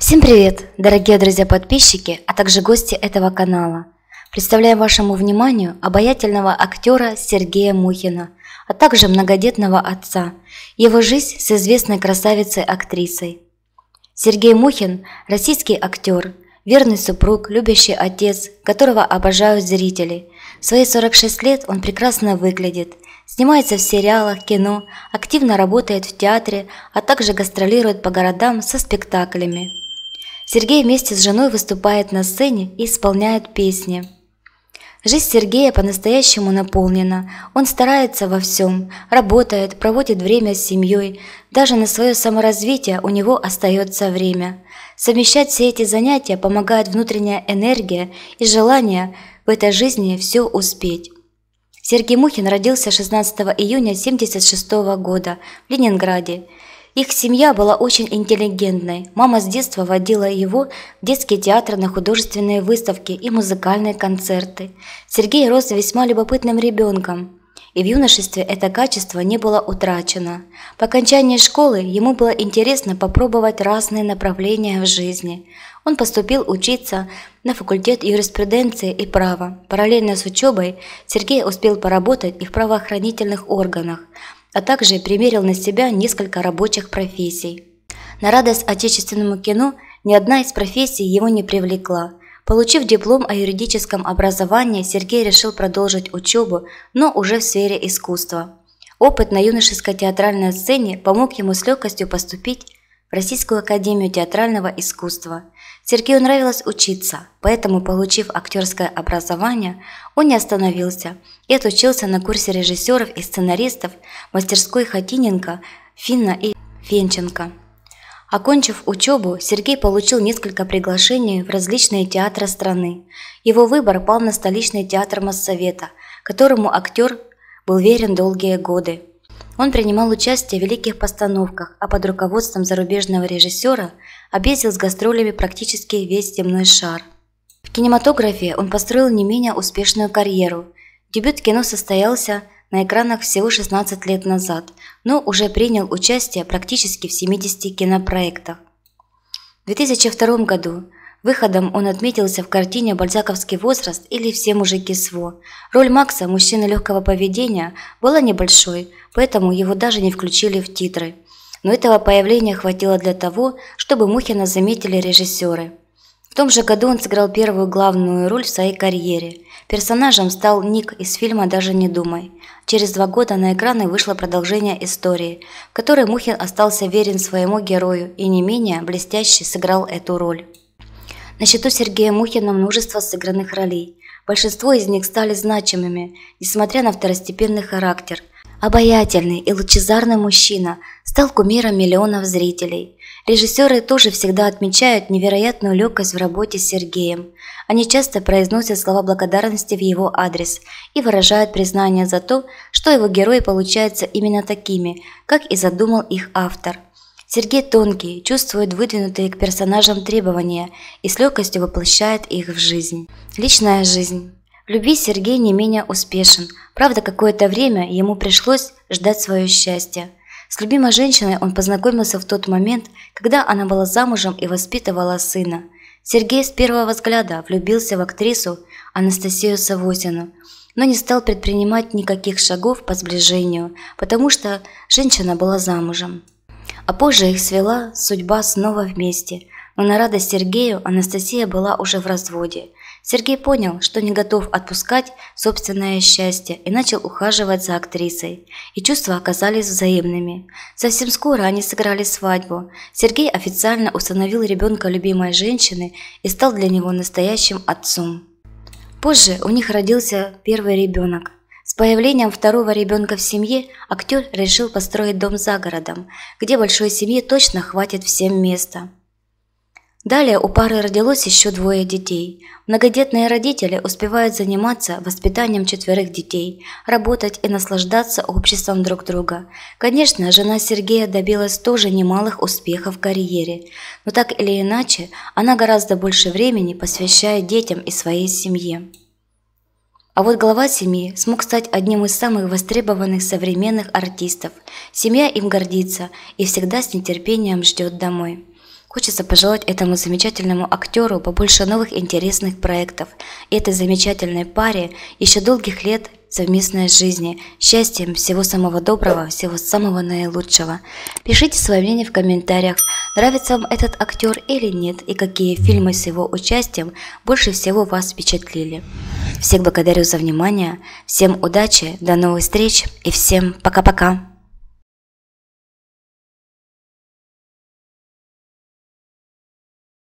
Всем привет, дорогие друзья-подписчики, а также гости этого канала. Представляем вашему вниманию обаятельного актера Сергея Мухина, а также многодетного отца, его жизнь с известной красавицей-актрисой. Сергей Мухин – российский актер, верный супруг, любящий отец, которого обожают зрители. В свои 46 лет он прекрасно выглядит, снимается в сериалах, кино, активно работает в театре, а также гастролирует по городам со спектаклями. Сергей вместе с женой выступает на сцене и исполняет песни. Жизнь Сергея по-настоящему наполнена. Он старается во всем, работает, проводит время с семьей. Даже на свое саморазвитие у него остается время. Совмещать все эти занятия помогает внутренняя энергия и желание в этой жизни все успеть. Сергей Мухин родился 16 июня 1976 года в Ленинграде. Их семья была очень интеллигентной. Мама с детства водила его в детский театр на художественные выставки и музыкальные концерты. Сергей рос весьма любопытным ребенком. И в юношестве это качество не было утрачено. По окончании школы ему было интересно попробовать разные направления в жизни. Он поступил учиться на факультет юриспруденции и права. Параллельно с учебой Сергей успел поработать и в правоохранительных органах – а также примерил на себя несколько рабочих профессий. На радость отечественному кино ни одна из профессий его не привлекла. Получив диплом о юридическом образовании, Сергей решил продолжить учебу, но уже в сфере искусства. Опыт на юношеской театральной сцене помог ему с легкостью поступить в Российскую академию театрального искусства. Сергею нравилось учиться, поэтому, получив актерское образование, он не остановился и отучился на курсе режиссеров и сценаристов мастерской Хатиненко, Финна и Фенченко. Окончив учебу, Сергей получил несколько приглашений в различные театры страны. Его выбор пал на столичный театр Моссовета, которому актер был верен долгие годы. Он принимал участие в великих постановках, а под руководством зарубежного режиссера объездил с гастролями практически весь земной шар. В кинематографе он построил не менее успешную карьеру. Дебют кино состоялся на экранах всего 16 лет назад, но уже принял участие практически в 70 кинопроектах. В 2002 году Выходом он отметился в картине «Бальзаковский возраст» или «Все мужики СВО». Роль Макса, мужчины легкого поведения, была небольшой, поэтому его даже не включили в титры. Но этого появления хватило для того, чтобы Мухина заметили режиссеры. В том же году он сыграл первую главную роль в своей карьере. Персонажем стал Ник из фильма «Даже не думай». Через два года на экраны вышло продолжение истории, в которой Мухин остался верен своему герою и не менее блестяще сыграл эту роль. На счету Сергея Мухина множество сыгранных ролей. Большинство из них стали значимыми, несмотря на второстепенный характер. Обаятельный и лучезарный мужчина стал кумиром миллионов зрителей. Режиссеры тоже всегда отмечают невероятную легкость в работе с Сергеем. Они часто произносят слова благодарности в его адрес и выражают признание за то, что его герои получаются именно такими, как и задумал их автор – Сергей тонкий, чувствует выдвинутые к персонажам требования и с легкостью воплощает их в жизнь. Личная жизнь. В любви Сергей не менее успешен. Правда, какое-то время ему пришлось ждать свое счастье. С любимой женщиной он познакомился в тот момент, когда она была замужем и воспитывала сына. Сергей с первого взгляда влюбился в актрису Анастасию Савосину, но не стал предпринимать никаких шагов по сближению, потому что женщина была замужем. А позже их свела судьба снова вместе. Но на радость Сергею Анастасия была уже в разводе. Сергей понял, что не готов отпускать собственное счастье и начал ухаживать за актрисой. И чувства оказались взаимными. Совсем скоро они сыграли свадьбу. Сергей официально установил ребенка любимой женщины и стал для него настоящим отцом. Позже у них родился первый ребенок – с появлением второго ребенка в семье актер решил построить дом за городом, где большой семье точно хватит всем места. Далее у пары родилось еще двое детей. Многодетные родители успевают заниматься воспитанием четверых детей, работать и наслаждаться обществом друг друга. Конечно, жена Сергея добилась тоже немалых успехов в карьере, но так или иначе, она гораздо больше времени посвящает детям и своей семье. А вот глава семьи смог стать одним из самых востребованных современных артистов. Семья им гордится и всегда с нетерпением ждет домой. Хочется пожелать этому замечательному актеру побольше новых интересных проектов и этой замечательной паре еще долгих лет совместной жизни, счастьем, всего самого доброго, всего самого наилучшего. Пишите свое мнение в комментариях, нравится вам этот актер или нет, и какие фильмы с его участием больше всего вас впечатлили. Всех благодарю за внимание, всем удачи, до новых встреч и всем пока-пока.